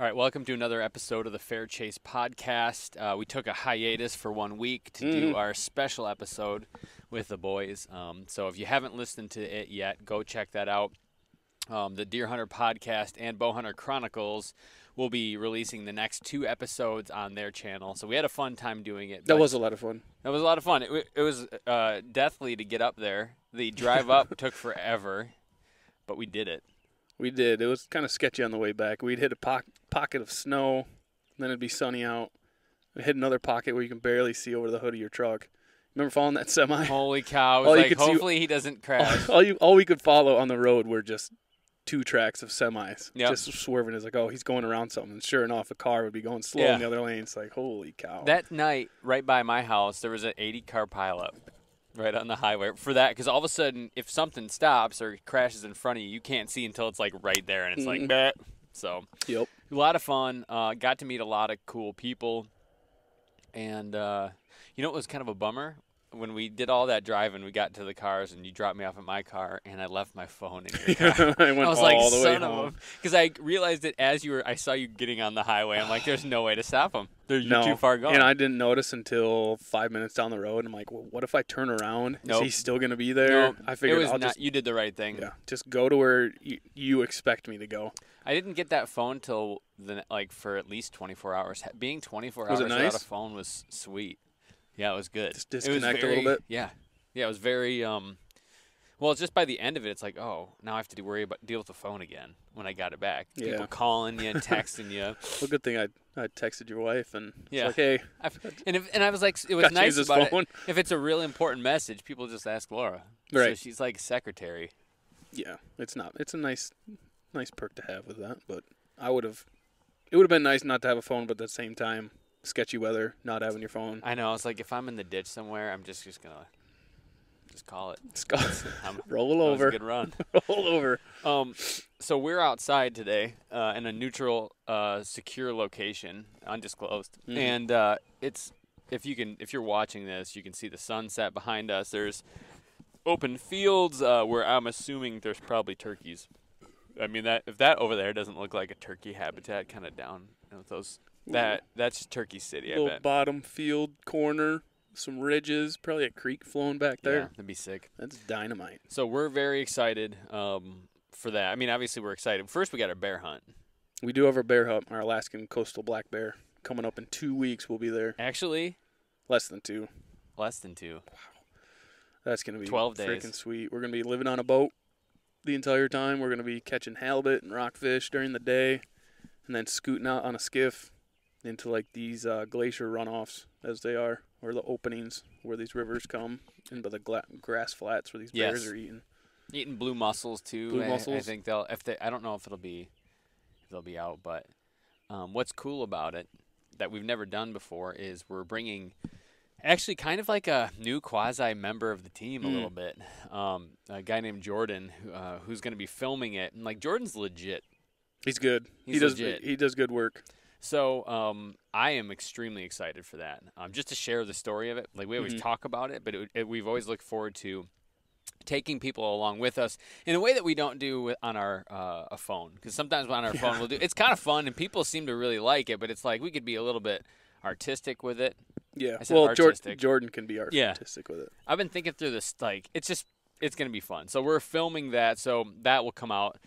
All right, welcome to another episode of the Fair Chase podcast. Uh, we took a hiatus for one week to do Mhm. our special episode with the boys. Um, so if you haven't listened to it yet, go check that out. Um, the Deer Hunter podcast and Bowhunter Chronicles will be releasing the next two episodes on their channel. So we had a fun time doing it. That was a lot of fun. that was a lot of fun. It, it was uh, deathly to get up there. The drive up took forever, but we did it. We did. It was kind of sketchy on the way back. We'd hit a poc- pocket of snow, then it'd be sunny out. We hit another pocket where you can barely see over the hood of your truck. Remember following that semi? Holy cow! All you like, could see- hopefully he doesn't crash. all you all we could follow on the road were just two tracks of semis, Yep. just swerving. It's like, oh, he's going around something. And sure enough, a car would be going slow Yeah. in the other lane. It's like, holy cow! That night, right by my house, there was an 80 car pileup right on the highway for that. Because all of a sudden, if something stops or crashes in front of you, you can't see until it's like right there, and it's like, Mhm. "Bleh." so yep. a lot of fun. Uh, got to meet a lot of cool people, and uh, you know, it was kind of a bummer. When we did all that driving, we got to the cars, and you dropped me off at my car, and I left my phone in your car. I went I was all like, the way home. because I realized it as you were. I saw you getting on the highway. I'm like, there's no way to stop him. They're, no, too far gone. and I didn't notice until five minutes down the road. I'm like, well, what if I turn around? Nope. Is he still gonna be there? No, I it figured was I'll not. just you did the right thing. yeah, just go to where you, you expect me to go. I didn't get that phone till the like for at least 24 hours. Being 24 Was hours without a phone was sweet. Yeah, it was good. Just It was disconnect a little bit? Yeah, yeah, it was very. Um, well, just by the end of it, it's like, oh, now I have to worry about deal with the phone again when I got it back. People calling you, and texting you. Well, good thing I I texted your wife and Yeah. like, hey, I've, and if, and I was like, it was nice about phone. it. If it's a real important message, people just ask Laura. So Right. she's like secretary. yeah, it's not. It's a nice nice perk to have with that, but I would have. It would have been nice not to have a phone, but at the same time, sketchy weather, not having your phone. I know. It's like if I'm in the ditch somewhere, I'm just just gonna just call it. It's got- I'm, roll that was a over, good run. roll over. Um, so we're outside today uh, in a neutral, uh, secure location, undisclosed, Mhm. and uh, it's if you can if you're watching this, you can see the sunset behind us. There's open fields uh, where I'm assuming there's probably turkeys. I mean that if that over there doesn't look like a turkey habitat, kind of down you know, with those that that's Turkey City. I Little bet. bottom field corner, some ridges, probably a creek flowing back Yeah, there. that'd be sick. That's dynamite. So we're very excited um, for that. I mean, obviously we're excited. First, we got our bear hunt. We do have our bear hunt, our Alaskan coastal black bear, coming up in two weeks. We'll be there. Actually, Less than two. less than two. Wow, That's gonna be 12 days. freaking sweet. We're gonna be living on a boat the entire time. We're gonna be catching halibut and rockfish during the day, and then scooting out on a skiff into like these uh, glacier runoffs as they are, or the openings where these rivers come into the gla- grass flats where these bears Yes. are eating. Eating blue mussels too. Blue I- I, think they'll if they. I don't know if it'll be if they'll be out, but um, what's cool about it that we've never done before is we're bringing actually kind of like a new quasi member of the team a Mm. little bit. Um, a guy named Jordan who, uh, who's going to be filming it, and like Jordan's legit. He's good. he does. legit. He does good work. So um, I am extremely excited for that. Um, just to share the story of it. Like we always Mhm. talk about it, but it, it, we've always looked forward to taking people along with us in a way that we don't do with, on our uh, a phone. Because sometimes on our phone we'll do. It's kind of fun, and people seem to really like it. But it's like we could be a little bit artistic with it. Yeah. Well, artistic. Jordan can be Yeah. artistic with it. I've been thinking through this. Like it's just it's gonna be fun. So we're filming that. So that will come out.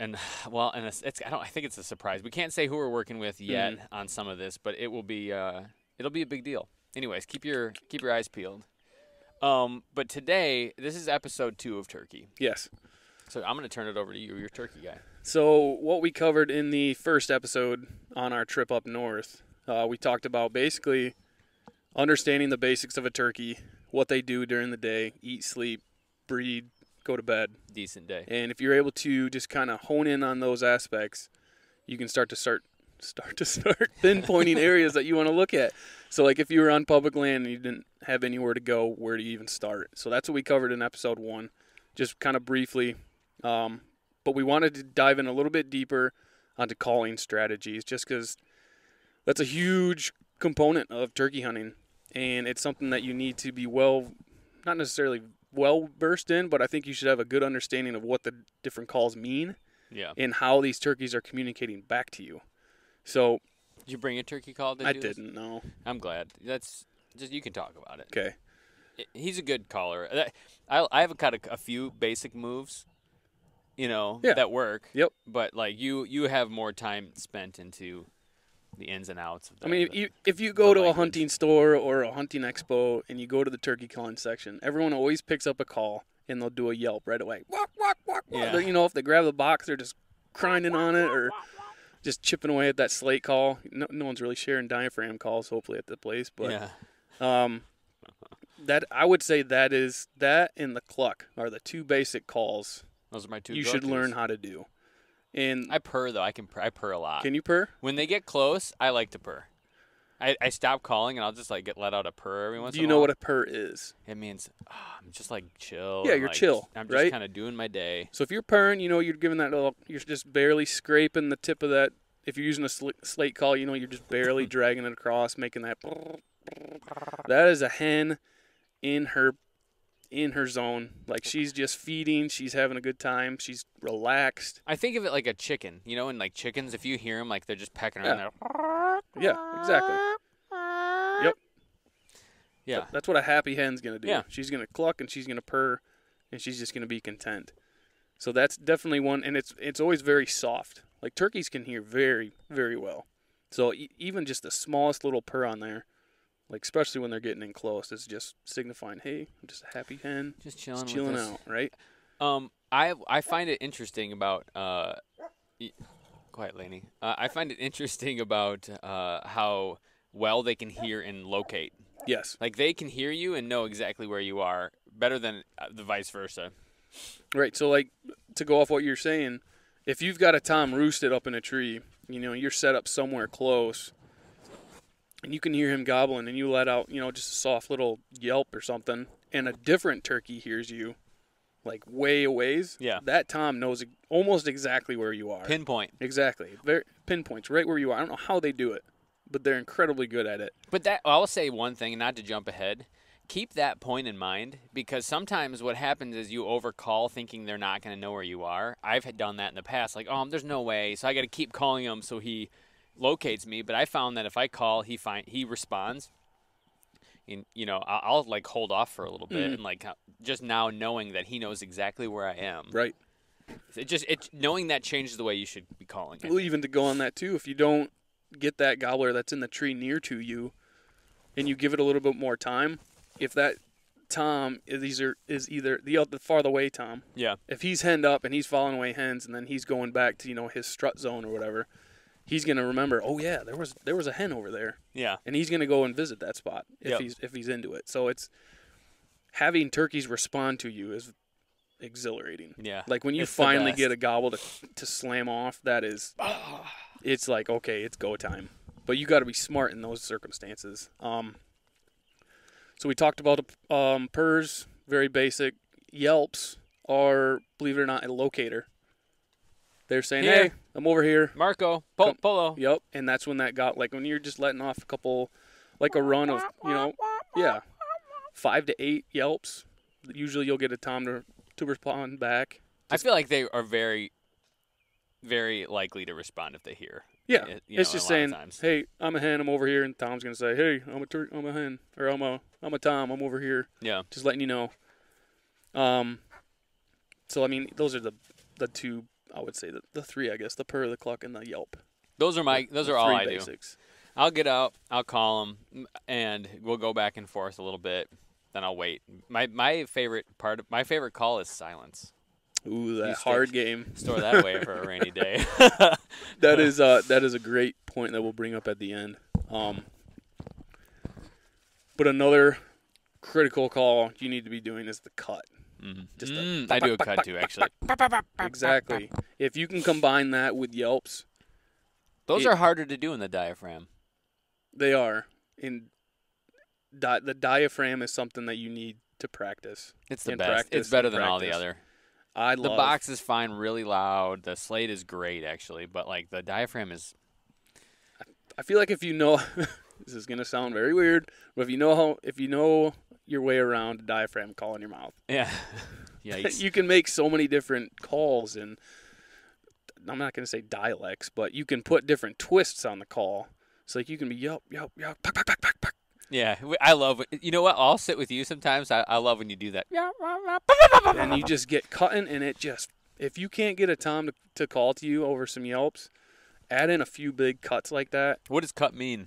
And well, and it's, it's I don't I think it's a surprise. We can't say who we're working with yet Mm-hmm. on some of this, but it will be uh, it'll be a big deal. Anyways, keep your keep your eyes peeled. Um, but today this is episode two of Turkey, Yes. so I'm gonna turn it over to you. You're Turkey guy. So, what we covered in the first episode on our trip up north, uh, we talked about basically understanding the basics of a turkey, what they do during the day eat, sleep, breed, go to bed. Decent day. And if you're able to just kind of hone in on those aspects, you can start to start start to start pinpointing areas that you want to look at. So like if you were on public land and you didn't have anywhere to go, where do you even start? So that's what we covered in episode 1, just kind of briefly. Um, but we wanted to dive in a little bit deeper onto calling strategies just cuz that's a huge component of turkey hunting and it's something that you need to be well not necessarily well versed in, but I think you should have a good understanding of what the different calls mean Yeah. in how these turkeys are communicating back to you. So Did you bring a turkey call? To I didn't know. I'm glad. That's just you can talk about it. Okay. He's a good caller. I I have got a, a few basic moves, you know, Yeah. that work. Yep. But like you, you have more time spent into the ins and outs of that. I mean, if you if you go to a hunting store or a hunting expo and you go to the turkey calling section, everyone always picks up a call and they'll do a yelp right away. Walk, walk, walk, walk. Yeah. You know, if they grab the box, they're just grinding on it or just chipping away at that slate call. No, no one's really sharing diaphragm calls, hopefully, at the place. But yeah, um, that I would say that is that and the cluck are the two basic calls those are my two. you should learn how to do. And I purr though. I can purr, I purr a lot. can you purr? when they get close, I like to purr. I, I stop calling and I'll just like get let out a purr every once. Do you know what a purr is? It means ah, I'm just like chill. Yeah, you're like, chill, I'm just right? kind of doing my day. So if you're purring, you know you're giving that little, you're just barely scraping the tip of that. If you're using a sl- slate call, you know you're just barely dragging it across, making that. That is a hen in her, in her zone. Like she's just feeding. She's having a good time. She's relaxed. I think of it like a chicken, you know, and like chickens, if you hear them, like they're just pecking around Yeah. there. Yeah, exactly. Yep. Yeah. That's what a happy hen's gonna do. Yeah. She's gonna cluck and she's gonna purr, and she's just gonna be content. So that's definitely one, and it's it's always very soft. Like turkeys can hear very very well. So e- even just the smallest little purr on there, like especially when they're getting in close, it's just signifying, hey, I'm just a happy hen, Just chilling, just chilling out, right? Um, I I find it interesting about uh, quiet, Laney. Uh, I find it interesting about uh how well they can hear and locate. Yes, Like they can hear you and know exactly where you are better than uh, the vice versa. right. So like to go off what you're saying, if you've got a tom roosted up in a tree, you know you're set up somewhere close. And you can hear him gobbling and you let out you know just a soft little yelp or something and a different turkey hears you like way a ways Yeah. that tom knows almost exactly where you are Pinpoint. exactly very pinpoints right where you are i don't know how they do it but they're incredibly good at it But that I'll say one thing, not to jump ahead. Keep that point in mind because sometimes what happens is you overcall thinking they're not going to know where you are. I've had done that in the past. Like, oh, there's no way, so I got to keep calling him so he locates me. But I found that if I call, he find he responds. And you know, I'll, I'll like hold off for a little bit Mhm. and like just now knowing that he knows exactly where I am. right It just it knowing that changes the way you should be calling. Well even to go on that too if you don't get that gobbler that's in the tree near to you and you give it a little bit more time if that tom is either is either the the farther away tom Yeah. if he's henned up and he's following away hens and then he's going back to you know his strut zone or whatever he's gonna remember oh yeah there was there was a hen over there Yeah. and he's gonna go and visit that spot if Yep. he's if he's into it so it's having turkeys respond to you is exhilarating Yeah. like when you It's finally get a gobble to to slam off that is it's like okay it's go time but you got to be smart in those circumstances um so we talked about um purrs very basic yelps are believe it or not a locator they're saying Here. hey i'm over here Marco, Come- Polo. yep and that's when that got like when you're just letting off a couple like a run of you know yeah five to eight yelps usually you'll get a tom to to respond back I feel like they are very, very likely to respond if they hear. Yeah, you it's know, a just saying, "Hey, I'm a hen. I'm over here," and Tom's gonna say, "Hey, I'm a tur- I'm a hen, or I'm a I'm a Tom. I'm over here." Yeah. Just letting you know. Um. So I mean, those are the the two. I would say the, the three, I guess, the purr, the cluck, and the yelp. Those are my. Those The are all I do. basics. I'll get out. I'll call them, and we'll go back and forth a little bit. Then I'll wait. My my favorite part. Of, my favorite call is silence. Ooh, that You hard game. Store that away for a rainy day. That is uh that is a great point that we'll bring up at the end. Um. But another critical call you need to be doing is the cut. Mhm. Just Mm, I do a cut too, actually. Exactly. If you can combine that with yelps, Those It- are harder to do in the diaphragm. They are. In di- the diaphragm is something that you need to practice. It's the In best. It's better in than all the other. I The love box is fine, really loud. The slate is great, actually, but like the diaphragm is. I feel like if you know this is gonna sound very weird, but if you know how if you know your way around a diaphragm call in your mouth, Yeah. Yikes. you can make so many different calls and I'm not going to say dialects, but you can put different twists on the call. So like you can be yup, yup, yup, pack, pack, pack, pack, pack. Yeah, I love. it. You know what? I'll sit with you sometimes. I, I love when you do that. and you just get cutting, and it just if you can't get a Tom to, to call to you over some yelps, add in a few big cuts like that. What does cut mean?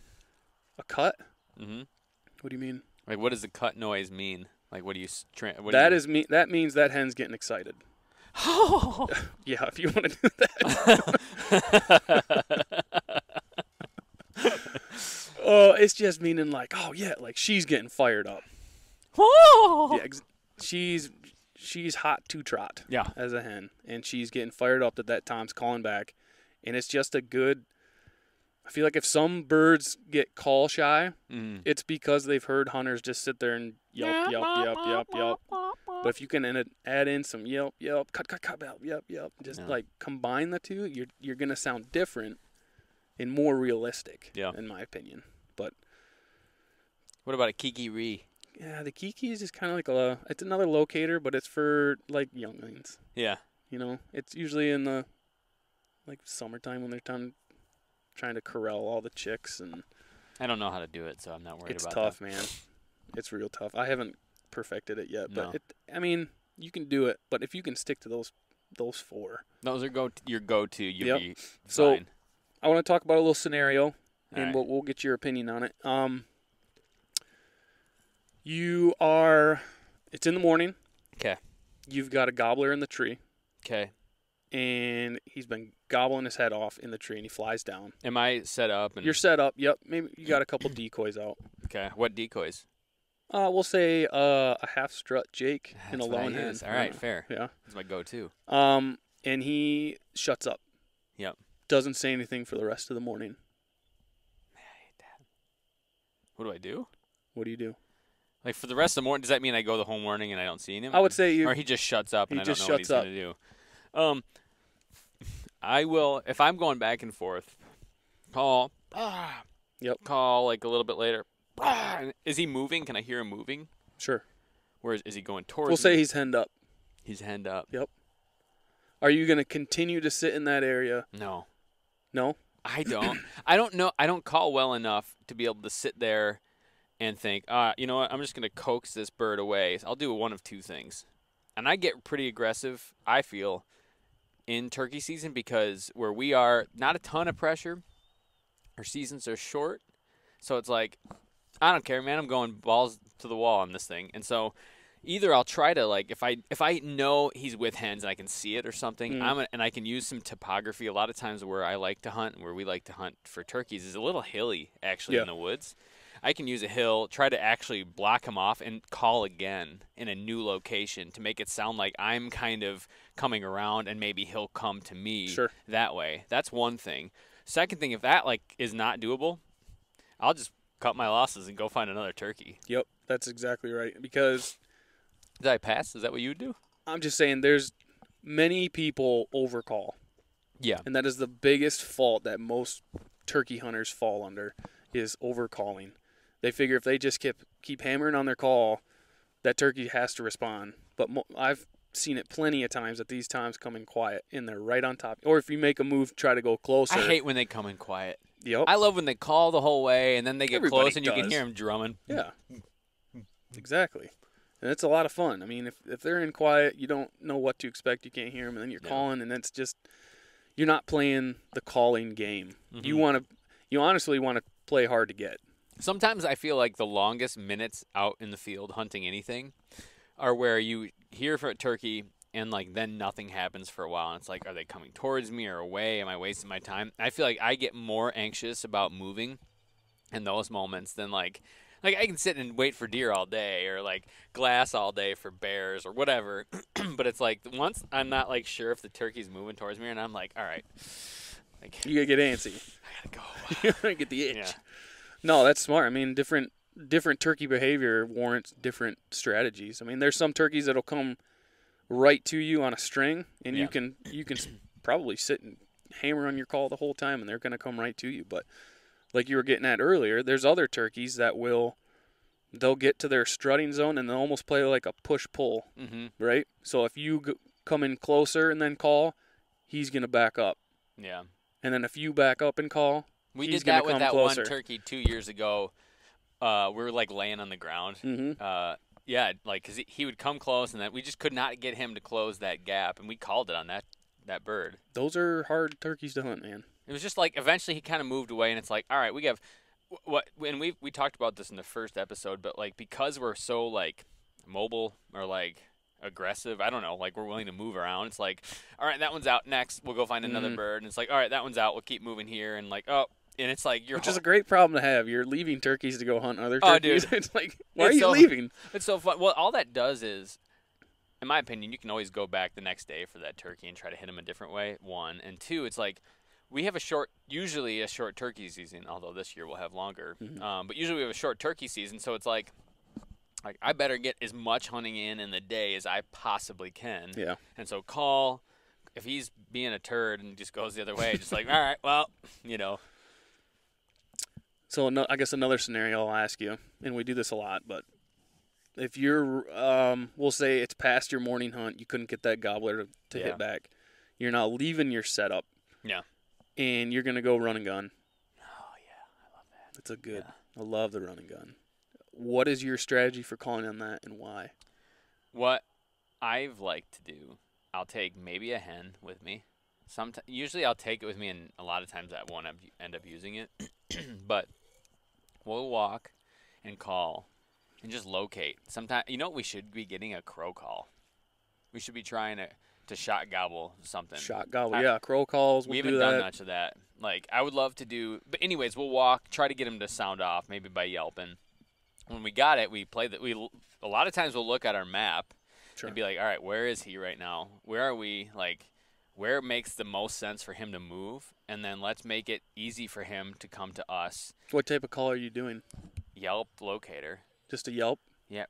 A cut? Mm hmm. What do you mean? Like, what does the cut noise mean? Like, what do you? Tra- what That do you is me. That means that hen's getting excited. Oh. Yeah, if you want to do that. oh, it's just meaning like, oh yeah, like she's getting fired up. Oh. Yeah, ex- she's she's hot to trot. Yeah. as a hen, and she's getting fired up that that Tom's calling back, and it's just a good. I feel like if some birds get call shy, Mm. it's because they've heard hunters just sit there and yelp, yelp, yelp, yelp, yelp. But if you can add- add in some yelp, yelp, cut, cut, cut, yelp, yelp, yelp, just Yeah. like combine the two, you're you're gonna sound different and more realistic. Yeah. in my opinion. But what about a kiki ree? Yeah, the kiki is just kind of like a. It's another locator, but it's for like younglings. Yeah. You know, it's usually in the like summertime when they're done trying to corral all the chicks, and I don't know how to do it, so I'm not worried it's about tough, man. It's real tough. I haven't perfected it yet, but No. it. I mean, you can do it, but if you can stick to those those four. Those are go your go-to. You'll Yep. be So. I want to talk about a little scenario, and Alright. we'll we'll get your opinion on it. Um, you are. It's in the morning. Okay. You've got a gobbler in the tree. Okay. And he's been gobbling his head off in the tree and he flies down. Am I set up? And You're set up. Yep. Maybe you got a couple decoys out. okay. What decoys? Uh, we'll say uh, a half strut Jake and a That's lone hen. All right, Yeah. fair. Yeah. That's my go-to. Um, and he shuts up. Yep. Doesn't say anything for the rest of the morning. What do I do? What do you do? Like for the rest of the morning, does that mean I go the whole morning and I don't see him? I would say you. or he just shuts up and I don't just know what he's gonna do. Um, I will if I'm going back and forth. Call. Ah, Yep. Call like a little bit later. Ah, is he moving? Can I hear him moving? Sure. Where is, is he going towards? We'll say he's henned up. he's hand up. Yep. Are you going to continue to sit in that area? No, No. I don't. I don't know. I don't call well enough to be able to sit there and think, uh, you know what? I'm just gonna coax this bird away. I'll do one of two things, and I get pretty aggressive. I feel in turkey season because where we are, not a ton of pressure. Our seasons are short, so it's like I don't care, man. I'm going balls to the wall on this thing, and so either I'll try to like if I if I know he's with hens and I can see it or something, Mm. I'm a, and I can use some topography. A lot of times where I like to hunt, where we like to hunt for turkeys, is a little hilly actually Yeah. in the woods. I can use a hill, try to actually block him off, and call again in a new location to make it sound like I'm kind of coming around, and maybe he'll come to me Sure. that way. That's one thing. Second thing, if that like is not doable, I'll just cut my losses and go find another turkey. Yep. That's exactly right. Because Did I pass? Is that what you would do? I'm just saying there's many people overcall. Yeah. And that is the biggest fault that most turkey hunters fall under is overcalling. They figure if they just keep keep hammering on their call, that turkey has to respond. But mo- I've seen it plenty of times that these times come in quiet and they're right on top. Or if you make a move, try to go closer. I hate when they come in quiet. Yep. I love when they call the whole way and then they get Everybody close and you can hear them drumming. Yeah. Exactly. And it's a lot of fun. I mean, if if they're in quiet, you don't know what to expect. You can't hear them, and then you're No. calling, and that's just you're not playing the calling game. You Mhm. want to, you honestly want to play hard to get. Sometimes I feel like the longest minutes out in the field hunting anything are where you hear for a turkey and like then nothing happens for a while and it's like are they coming towards me or away am i wasting my time i feel like i get more anxious about moving in those moments than like like i can sit and wait for deer all day or like glass all day for bears or whatever but it's like once i'm not like sure if the turkey's moving towards me and i'm like all right like You gotta get antsy. i gotta go you gotta get the itch. yeah No, that's smart. I mean, different different turkey behavior warrants different strategies. I mean, there's some turkeys that'll come right to you on a string, and you can you can probably sit and hammer on your call the whole time, and they're gonna come right to you. But like you were getting at earlier, there's other turkeys that will they'll get to their strutting zone and they'll almost play like a push pull, mm-hmm right? So if you g- come in closer and then call, he's gonna back up. Yeah. and then if you back up and call, We did that with that closer. one turkey two years ago. Uh, we were like laying on the ground. mm-hmm. Uh, yeah, like because he, he would come close, and then we just could not get him to close that gap, and we called it on that that bird. those are hard turkeys to hunt, man. It was just like eventually he kind of moved away, and it's like, all right, we have wh- what, and we we talked about this in the first episode, but like because we're so like mobile or like aggressive, I don't know, like we're willing to move around. It's like, all right, that one's out next. We'll go find another Mhm. bird, and it's like, all right, that one's out. We'll keep moving here, and like, oh, and it's like you're Which is a great problem to have. You're leaving turkeys to go hunt other Oh, turkeys. dude. it's like, why It's are you so- leaving? It's so fun. Well, all that does is, in my opinion, you can always go back the next day for that turkey and try to hit him a different way. One and two, it's like we have a short, usually a short turkey season. Although this year we'll have longer, Mhm. um, but usually we have a short turkey season. So it's like, like I better get as much hunting in in the day as I possibly can. Yeah. And so call. If he's being a turd and just goes the other way, just like, all right, well, you know, So ano- I guess another scenario I'll ask you, and we do this a lot, but if you're, um, we'll say it's past your morning hunt, you couldn't get that gobbler to, to Yeah. hit back. You're now leaving your setup. Yeah. And you're gonna go run and gun. oh yeah, I love that. It's a good. Yeah. I love the run and gun. What is your strategy for calling on that, and why? What I've liked to do, I'll take maybe a hen with me. Sometimes, usually I'll take it with me, and a lot of times I won't end up using it. but we'll walk and call and just locate. Sometimes, you know, what we should be getting a crow call. We should be trying to to shock gobble something. Shock gobble. I- yeah, crow calls. we We'll haven't do done that. much of that. Like I would love to do, but anyways, we'll walk, try to get him to sound off, maybe by yelping. When we got it, we play that. We a lot of times we'll look at our map Sure. and be like, all right, where is he right now? Where are we? Like, where it makes the most sense for him to move? And then let's make it easy for him to come to us. What type of call are you doing? Yelp locator. Just a yelp. Yeah.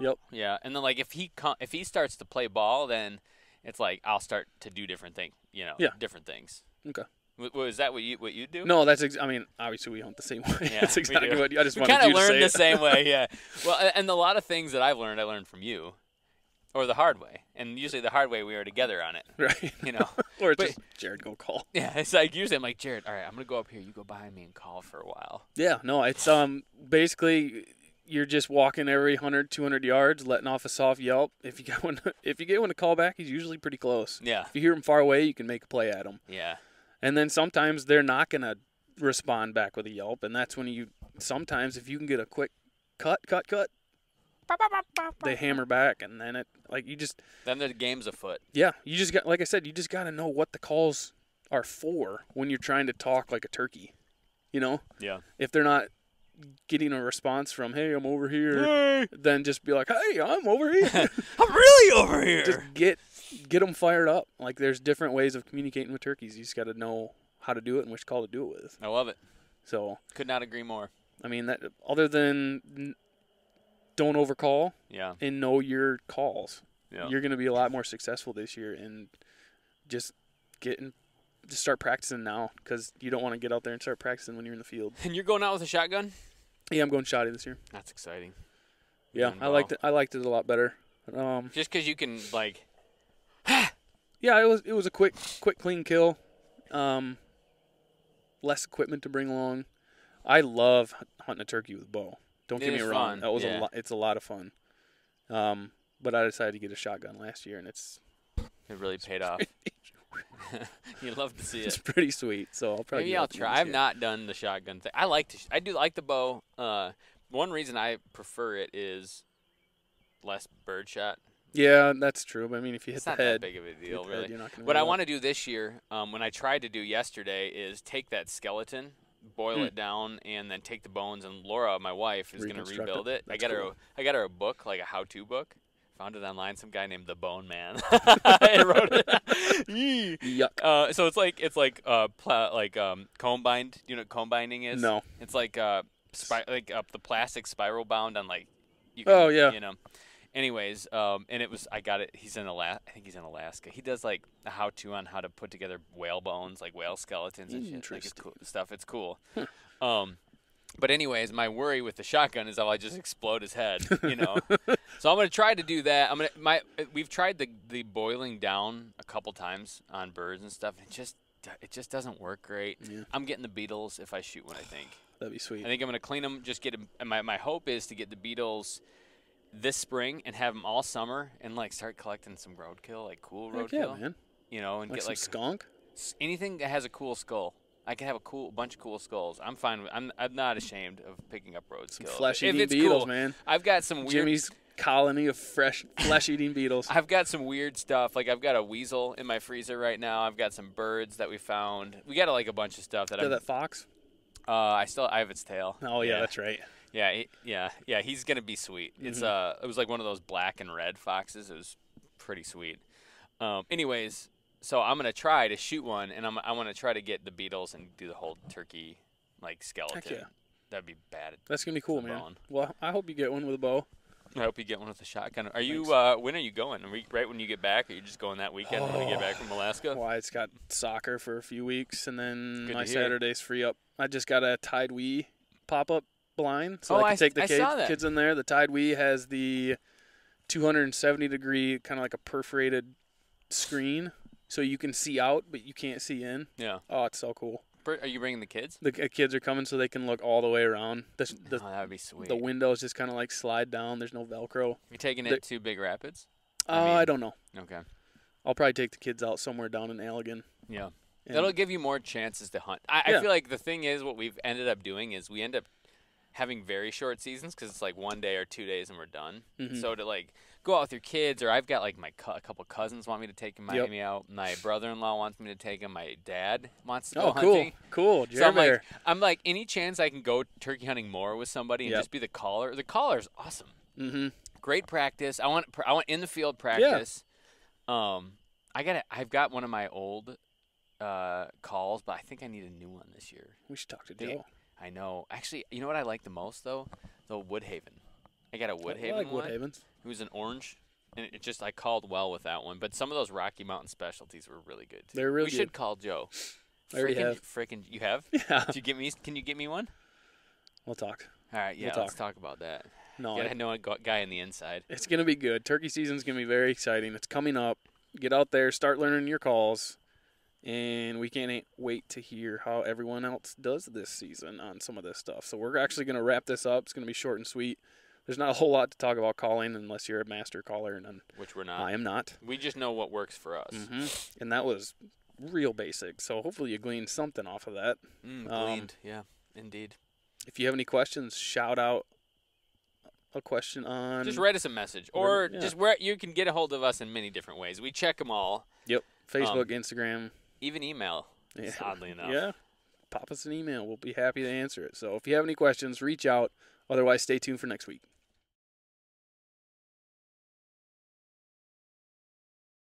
Yep. Yeah, and then like if he com- if he starts to play ball, then it's like I'll start to do different things. You know, Yeah. different things. Okay. W- w- is that what you what you do? No, that's. Ex- I mean, obviously we hunt the same way. Yeah, that's exactly what I just we wanted kind of you to say. learned the it. same way, yeah. Well, and a lot of things that I've learned, I learned from you, or the hard way. And usually the hard way, we are together on it. right? You know. or it's But- just Jared go call. yeah, it's like usually I'm like Jared. All right, I'm gonna go up here. You go behind me and call for a while. Yeah, no, it's um basically you're just walking every 100, 200 yards, letting off a soft yelp. If you get one, if you get one to call back, he's usually pretty close. Yeah. If you hear him far away, you can make a play at him. Yeah. And then sometimes they're not gonna respond back with a yelp, and that's when you sometimes if you can get a quick cut, cut, cut, they hammer back, and then it like you just Then the game's afoot. yeah, you just got like I said, you just got to know what the calls are for when you're trying to talk like a turkey. You know, Yeah. if they're not getting a response from "Hey, I'm over here," then just be like, "Hey, I'm over here." I'm really over here. just get get them fired up. Like there's different ways of communicating with turkeys. You just got to know how to do it and which call to do it with. I love it. So Could not agree more. I mean that other than don't overcall Yeah. and know your calls, Yeah. you're going to be a lot more successful this year and just getting just start practicing now because you don't want to get out there and start practicing when you're in the field. and you're going out with a shotgun? Yeah, I'm going shotty this year. That's exciting. Yeah, I liked it. I liked it a lot better. Um, Just because you can like. yeah, it was it was a quick quick clean kill. Um, less equipment to bring along. I love hunting a turkey with a bow. Don't It get me wrong. fun, That was yeah. a lot. It's a lot of fun. Um, but I decided to get a shotgun last year, and it's It really paid off. you love to see it. it's pretty sweet. So I'll probably Maybe I'll try. I've not done the shotgun thing. I like to. Sh- I do like the bow. Uh, one reason I prefer it is less birdshot. Yeah, that's true. But I mean, if you hit It's the not head, that big of a deal, the head, really. gonna What I want to do this year, um, when I tried to do yesterday, is take that skeleton, boil Hmm. it down, and then take the bones. And Laura, my wife, is going to rebuild it. it. I got her. cool. A, I got her a book, like a how-to book. Found it online. Some guy named the Bone Man. I wrote it. Yuck. uh, so it's like it's like uh pla- like um comb bind. You know what comb binding is? No. It's like uh spi- like uh, the plastic spiral bound on like. You Oh, yeah. You know. Anyways, um, and it was I got it. He's in Alaska. I think he's in Alaska. He does like a how-to on how to put together whale bones, like whale skeletons and shit. Like it's cool stuff. It's cool. um, but anyways, my worry with the shotgun is I'll just explode his head. You know. so I'm gonna try to do that. I'm gonna my we've tried the the boiling down a couple times on birds and stuff. And it just it just doesn't work great. Yeah. I'm getting the beetles if I shoot one. I think. That'd be sweet. I think I'm gonna clean them. Just get and my my hope is to get the beetles this spring and have them all summer and like start collecting some roadkill, like cool roadkill. yeah, man. You know, and Like get like skunk. anything that has a cool skull. I can have a cool bunch of cool skulls. I'm fine. With, I'm I'm not ashamed of picking up roadkill. Some flesh-eating beetles, cool. man. I've got some weird. Jimmy's colony of fresh flesh-eating beetles. I've got some weird stuff. Like I've got a weasel in my freezer right now. I've got some birds that we found. We got like a bunch of stuff that Yeah, I'm. that fox. Uh, I still I have its tail. Oh yeah, that's right. Yeah, he, yeah, yeah. He's gonna be sweet. It's Mm-hmm. uh, it was like one of those black and red foxes. It was pretty sweet. Um, anyways, so I'm gonna try to shoot one, and I'm I want to try to get the beetles and do the whole turkey like skeleton. yeah. That'd be bad. That's gonna be cool, man. bone. Well, I hope you get one with a bow. I hope you get one with a shotgun. Are you? Uh, when are you going? Are we, right when you get back? Or are you just going that weekend when you get back from Alaska? Why it's got soccer for a few weeks, and then my. Saturday's free up. I just got a Tidewe pop-up blind, so Oh, I can take the I kids, kids in there. The Tidewe has the 270 degree, kind of like a perforated screen, so you can see out, but you can't see in. Yeah. Oh, it's so cool. Are you bringing the kids? The kids are coming, so they can look all the way around. The the, oh, that would be sweet. the windows just kind of like slide down. There's no Velcro. you taking it to Big Rapids? Uh, I I, don't know. Okay. I'll probably take the kids out somewhere down in Allegan. Yeah. That'll give you more chances to hunt. I, I feel like the thing is, what we've ended up doing is we end up having very short seasons because it's like one day or two days and we're done. Mhm. So to like go out with your kids, or I've got like my a couple cousins want me to take them Yep. Miami out. My brother-in-law wants me to take them. My dad wants to Oh, go cool, hunting. cool. So I'm like, I'm like, any chance I can go turkey hunting more with somebody and Yep. just be the caller? The caller is awesome. mm-hmm. Great practice. I want I want in the field practice. Um, I got I've got one of my old uh calls, but I think I need a new one this year. We should talk to Joe. I know. Actually, you know what I like the most though? The Woodhaven. I got a Woodhaven I like one. Woodhavens. It was an orange, and it just I called well with that one. But some of those Rocky Mountain specialties were really good too. They're real we good. should call Joe. I already have. Frickin' you have? Yeah, Did you get me? Can you get me one? we'll talk. All right, yeah. We'll let's talk about that. No, I- know a guy on the inside. it's gonna be good. Turkey season's gonna be very exciting. It's coming up. Get out there, start learning your calls, and we can't wait to hear how everyone else does this season on some of this stuff. So we're actually gonna wrap this up. It's gonna be short and sweet. There's not a whole lot to talk about calling unless you're a master caller, and Which we're not. I am not. We just know what works for us. hmm And that was real basic. So hopefully you gleaned something off of that. Mm, Um, gleaned. yeah, indeed. If you have any questions, shout out a question on Just write us a message, or yeah. just where you can get a hold of us in many different ways. We check them all, Yep. Facebook, um, Instagram. Even email. Yeah. Oddly enough. Yeah. Pop us an email. We'll be happy to answer it. So if you have any questions, reach out. Otherwise, stay tuned for next week.